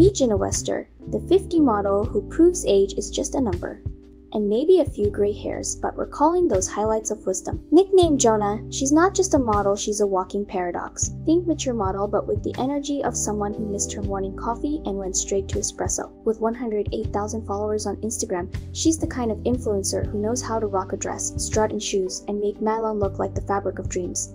Meet Jonna Wester, the 50 model who proves age is just a number and maybe a few gray hairs, but recalling those highlights of wisdom. Nicknamed Jonna, she's not just a model, she's a walking paradox. Think mature model, but with the energy of someone who missed her morning coffee and went straight to espresso. With 108,000 followers on Instagram, she's the kind of influencer who knows how to rock a dress, strut in shoes, and make Nylon look like the fabric of dreams.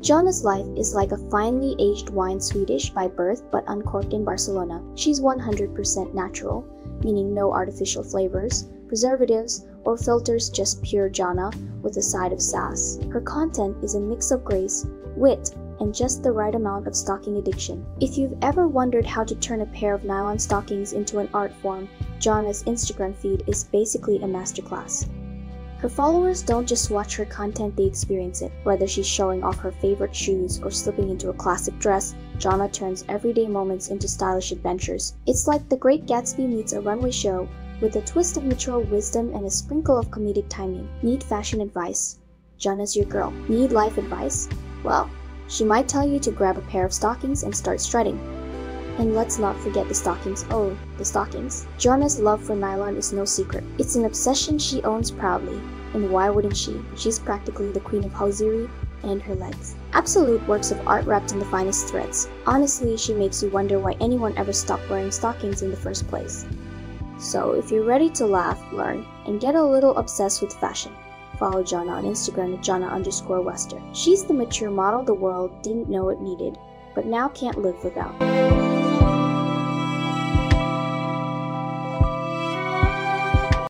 Jonna's life is like a finely aged wine Swedish by birth but uncorked in Barcelona. She's 100% natural, meaning no artificial flavors, preservatives, or filters just pure Jonna with a side of sass. Her content is a mix of grace, wit, and just the right amount of stocking addiction. If you've ever wondered how to turn a pair of nylon stockings into an art form, Jonna's Instagram feed is basically a masterclass. Her followers don't just watch her content, they experience it. Whether she's showing off her favorite shoes or slipping into a classic dress, Jonna turns everyday moments into stylish adventures. It's like The Great Gatsby meets a runway show with a twist of mature wisdom and a sprinkle of comedic timing. Need fashion advice? Jonna's your girl. Need life advice? Well, she might tell you to grab a pair of stockings and start strutting. And let's not forget the stockings. Oh, the stockings. Jonna's love for nylon is no secret. It's an obsession she owns proudly. And why wouldn't she? She's practically the queen of hosiery and her legs. Absolute works of art wrapped in the finest threads. Honestly, she makes you wonder why anyone ever stopped wearing stockings in the first place. So if you're ready to laugh, learn, and get a little obsessed with fashion, follow Jonna on Instagram at Jonna underscore Wester. She's the mature model the world didn't know it needed, but now can't live without.